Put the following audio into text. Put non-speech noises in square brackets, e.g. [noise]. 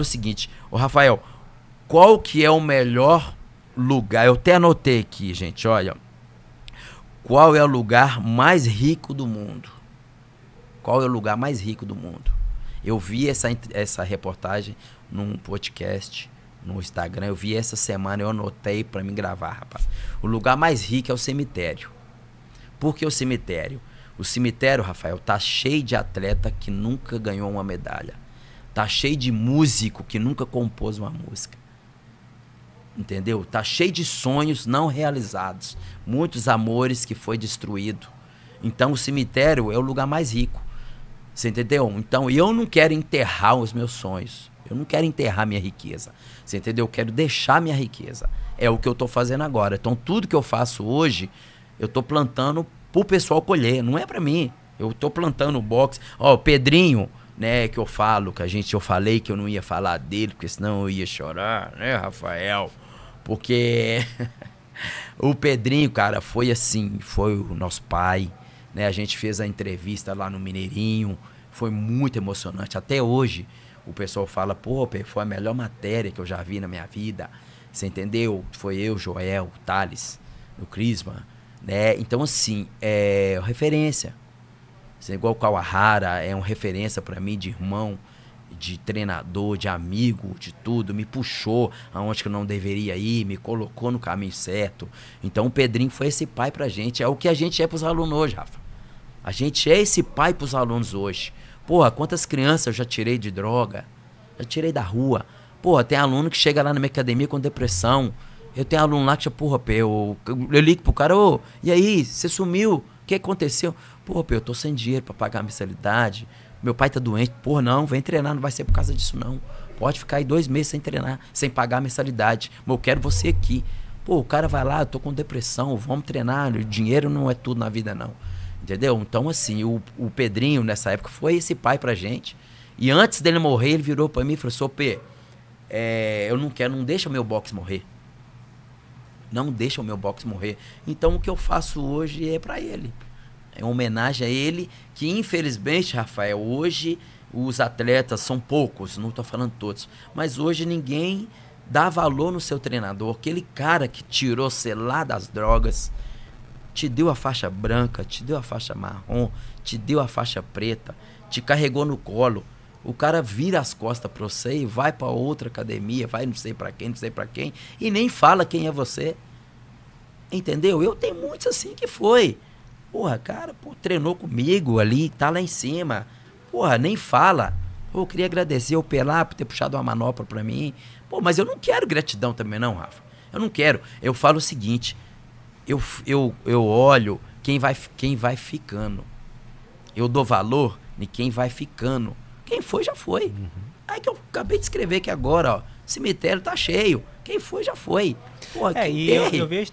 o seguinte, o Rafael, qual que é o melhor lugar? Eu até anotei aqui, gente, olha. Qual é o lugar mais rico do mundo? Qual é o lugar mais rico do mundo? Eu vi essa, essa reportagem num podcast no Instagram. Eu vi essa semana, eu anotei para me gravar, rapaz. O lugar mais rico é o cemitério. Por que o cemitério? O cemitério, Rafael, tá cheio de atleta que nunca ganhou uma medalha. Tá cheio de músico que nunca compôs uma música. Entendeu? Tá cheio de sonhos não realizados, muitos amores que foi destruído. Então o cemitério é o lugar mais rico. Você entendeu? Então eu não quero enterrar os meus sonhos. Eu não quero enterrar minha riqueza. Você entendeu? Eu quero deixar minha riqueza. É o que eu estou fazendo agora. Então tudo que eu faço hoje, eu estou plantando para o pessoal colher. Não é para mim. Eu estou plantando box. Ó, o Pedrinho, né, que eu falo, que a gente eu falei que eu não ia falar dele, porque senão eu ia chorar, né, Rafael? Porque [laughs] o Pedrinho, cara, foi assim, foi o nosso pai, né? A gente fez a entrevista lá no Mineirinho, foi muito emocionante. Até hoje, o pessoal fala, pô, foi a melhor matéria que eu já vi na minha vida. Você entendeu? Foi eu, Joel, Thales, o Crisma, né? Então, assim, é referência. Assim, igual o Kawahara, é uma referência para mim de irmão, de treinador, de amigo, de tudo. Me puxou aonde que eu não deveria ir, me colocou no caminho certo. Então, o Pedrinho foi esse pai pra gente. É o que a gente é pros alunos hoje, Rafa. A gente é esse pai pros alunos hoje. Porra, quantas crianças eu já tirei de droga? Já tirei da rua. Porra, tem aluno que chega lá na minha academia com depressão. Eu tenho aluno lá que, porra, eu, eu ligo pro cara, ô, e aí, você sumiu? O que aconteceu? Pê, eu tô sem dinheiro para pagar a mensalidade. Meu pai tá doente. Porra, não, vem treinar, não vai ser por causa disso, não. Pode ficar aí dois meses sem treinar, sem pagar a mensalidade. Mas eu quero você aqui. Pô, o cara vai lá, eu tô com depressão, vamos treinar. O dinheiro não é tudo na vida, não. Entendeu? Então, assim, o, o Pedrinho, nessa época, foi esse pai pra gente. E antes dele morrer, ele virou pra mim e falou: Sô, P, é, eu não quero, não deixa o meu boxe morrer. Não deixa o meu boxe morrer. Então, o que eu faço hoje é para ele. É uma homenagem a ele, que infelizmente, Rafael, hoje os atletas são poucos, não estou falando todos, mas hoje ninguém dá valor no seu treinador. Aquele cara que tirou você lá das drogas, te deu a faixa branca, te deu a faixa marrom, te deu a faixa preta, te carregou no colo. O cara vira as costas para você e vai para outra academia, vai não sei para quem, não sei para quem, e nem fala quem é você. Entendeu? Eu tenho muitos assim que foi. Porra, cara, pô, treinou comigo ali, tá lá em cima. Porra, nem fala. Pô, eu queria agradecer o Pelá por ter puxado uma manopla para mim. Pô, mas eu não quero gratidão também não, Rafa. Eu não quero. Eu falo o seguinte, eu, eu, eu olho quem vai, quem vai ficando. Eu dou valor em quem vai ficando. Quem foi, já foi. Uhum. Aí que eu acabei de escrever aqui agora, ó. Cemitério tá cheio. Quem foi, já foi. Porra, é, e eu, eu, vejo